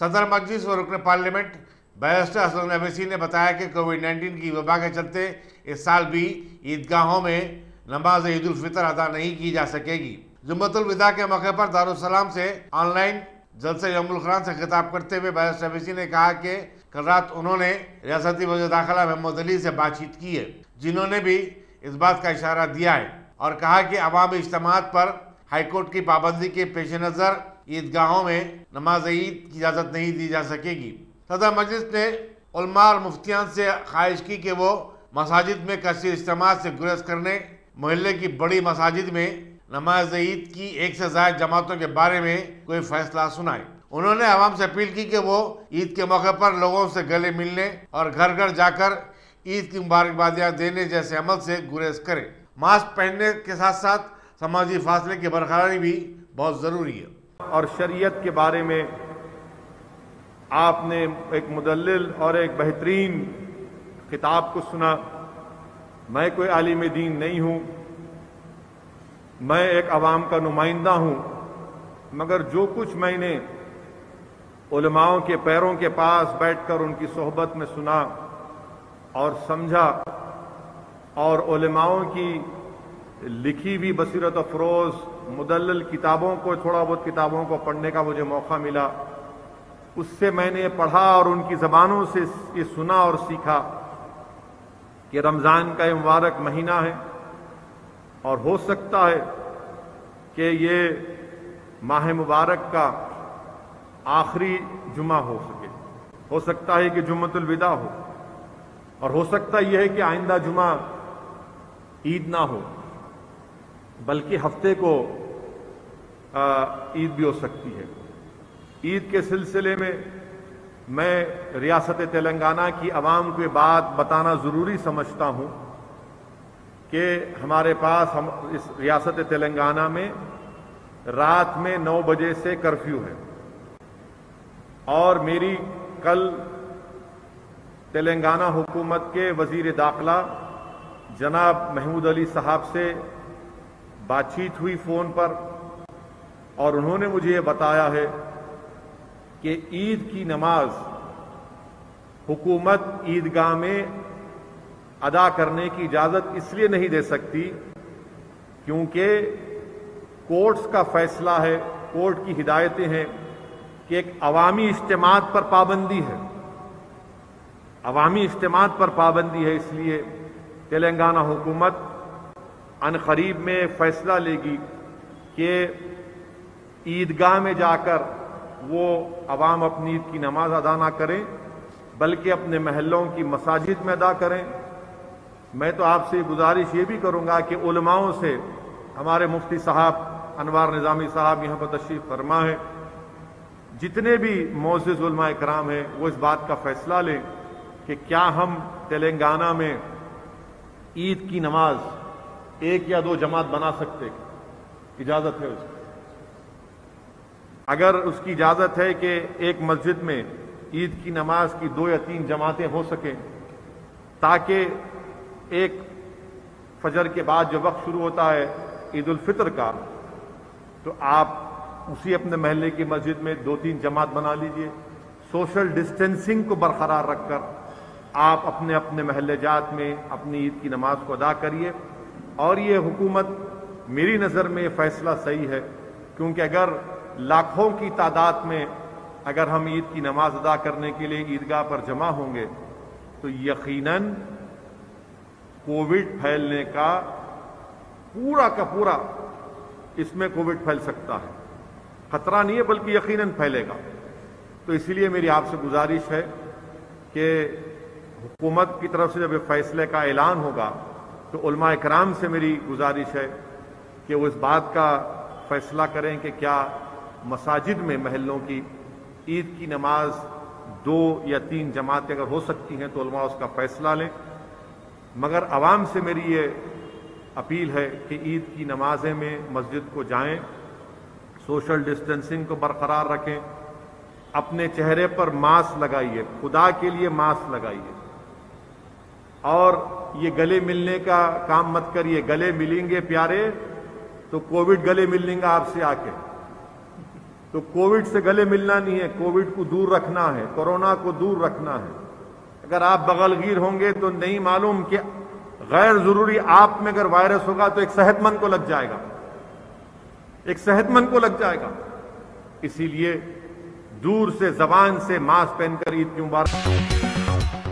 सदर मजलिस और रुकन पार्लियामेंट बैरिस्टर असल अवैसी ने बताया कि कोविड 19 की वबा के चलते इस साल भी ईदगाहों में नमाज़ ईद उल फितर अदा नहीं की जा सकेगी। जुम्मतुल विदा के मौके पर दारुसलाम से ऑनलाइन जलसे यमुल खुरान से खिताब करते हुए बैरिस्टर अवैसी ने कहा कि कल रात उन्होंने रियासती वजी दाखिला महमूद अली से बातचीत की है, जिन्होंने भी इस बात का इशारा दिया है और कहा कि अवामी इज्तम पर हाईकोर्ट की पाबंदी के पेश नज़र ईदगाहों में नमाज़ ईद की इजाज़त नहीं दी जा सकेगी। सदर मजलिस ने और मुफ्तियान से ख्वाहिश की कि वो मसाजिद में कसर इज्तम से गुरेज करने, मोहल्ले की बड़ी मसाजिद में नमाज़ ईद की एक से ज़्यादा जमातों के बारे में कोई फैसला सुनाए। उन्होंने आवाम से अपील की कि वो ईद के मौके पर लोगों से गले मिलने और घर घर जाकर ईद की मुबारकबादियाँ देने जैसे अमल से गुरेज करें। मास्क पहनने के साथ साथ समाजी फासले की बरकरारी भी बहुत ज़रूरी है। और शरीयत के बारे में आपने एक मुदल्लिल और एक बेहतरीन किताब को सुना। मैं कोई आलिम दीन नहीं हूँ। मैं एक आवाम का नुमाइंदा हूँ। मगर जो कुछ मैंने उलमाओं के पैरों के पास बैठकर उनकी सोहबत में सुना और समझा और उलमाओं की लिखी हुई बसीरत अफरोज मुदल किताबों को, थोड़ा बहुत किताबों को पढ़ने का मुझे मौका मिला। उससे मैंने पढ़ा और उनकी जबानों से ये सुना और सीखा कि रमज़ान का मुबारक महीना है और हो सकता है कि ये माह मुबारक का आखिरी जुमा हो सके। हो सकता है कि जुम्मतुल विदा हो और हो सकता यह है कि आइंदा जुमा ईद ना हो। बल्कि हफ़्ते को ईद भी हो सकती है। ईद के सिलसिले में मैं रियासत तेलंगाना की आवाम को बात बताना ज़रूरी समझता हूँ कि हमारे पास, हम इस रियासत तेलंगाना में रात में नौ बजे से कर्फ्यू है। और मेरी कल तेलंगाना हुकूमत के वज़ीर दाखिला जनाब महमूद अली साहब से बातचीत हुई फ़ोन पर और उन्होंने मुझे ये बताया है कि ईद की नमाज़ हुकूमत ईदगाह में अदा करने की इजाज़त इसलिए नहीं दे सकती क्योंकि कोर्ट्स का फैसला है, कोर्ट की हिदायतें हैं कि एक अवामी इज्तमात पर पाबंदी है। अवामी इज्तमात पर पाबंदी है इसलिए तेलंगाना हुकूमत अनकरीब में फैसला लेगी कि ईदगाह में जाकर वो अवाम अपनी ईद की नमाज़ अदा ना करें, बल्कि अपने महलों की मसाजिद में अदा करें। मैं तो आपसे गुजारिश ये भी करूँगा कि उलमाओं से हमारे मुफ्ती साहब अनवार निज़ामी साहब यहाँ पर तशरीफ़ फरमा है। जितने भी मोजिज कराम हैं, वो इस बात का फैसला लें कि क्या हम तेलंगाना में ईद की नमाज़ एक या दो जमात बना सकते इजाज़त है उसकी। अगर उसकी इजाज़त है कि एक मस्जिद में ईद की नमाज़ की दो या तीन जमातें हो सकें, ताकि एक फजर के बाद जो वक्त शुरू होता है ईद उल फितर का तो आप उसी अपने महल्ले की मस्जिद में दो तीन जमात बना लीजिए। सोशल डिस्टेंसिंग को बरकरार रखकर आप अपने अपने महल्ले जात में अपनी ईद की नमाज़ को अदा करिए। और ये हुकूमत मेरी नज़र में ये फैसला सही है, क्योंकि अगर लाखों की तादाद में अगर हम ईद की नमाज़ अदा करने के लिए ईदगाह पर जमा होंगे तो यकीनन कोविड फैलने का पूरा का पूरा इसमें कोविड फैल सकता है। खतरा नहीं है, बल्कि यकीनन फैलेगा। तो इसलिए मेरी आपसे गुजारिश है कि हुकूमत की तरफ़ से जब फैसले का ऐलान होगा तो कराम से मेरी गुजारिश है कि वो इस बात का फैसला करें कि क्या मसाजिद में महलों की ईद की नमाज़ दो या तीन जमातें अगर हो सकती हैं तो उसका फैसला लें। मगर आवाम से मेरी ये अपील है कि ईद की नमाजें में मस्जिद को जाएँ, सोशल डिस्टेंसिंग को बरकरार रखें, अपने चेहरे पर मास्क लगाइए, खुदा के लिए मास्क लगाइए। और ये गले मिलने का काम मत करिए गले मिलेंगे प्यारे तो कोविड गले मिल लेंगे आपसे आके। तो कोविड से गले मिलना नहीं है, कोविड को दूर रखना है, कोरोना को दूर रखना है। अगर आप बगलगीर होंगे तो नहीं मालूम कि गैर ज़रूरी आप में अगर वायरस होगा तो एक सेहतमंद को लग जाएगा। एक सेहतमंद को लग जाएगा। इसीलिए दूर से जबान से मास्क पहनकर ईद की मुबारक।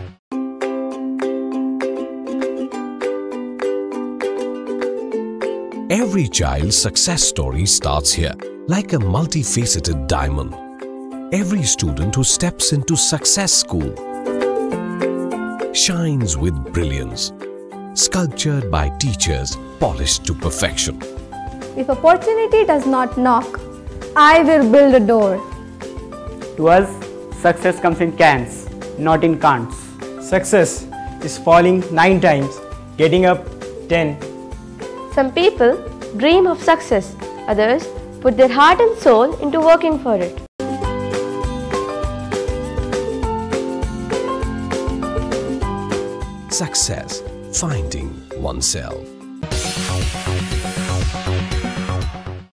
Every child's success story starts here, like a multifaceted diamond. Every student who steps into Success School shines with brilliance, sculptured by teachers polished to perfection. If opportunity does not knock, I will build a door. To us, success comes in cans, not in can'ts. Success is falling nine times, getting up ten. Some people dream of success, others put their heart and soul into working for it. Success, finding oneself.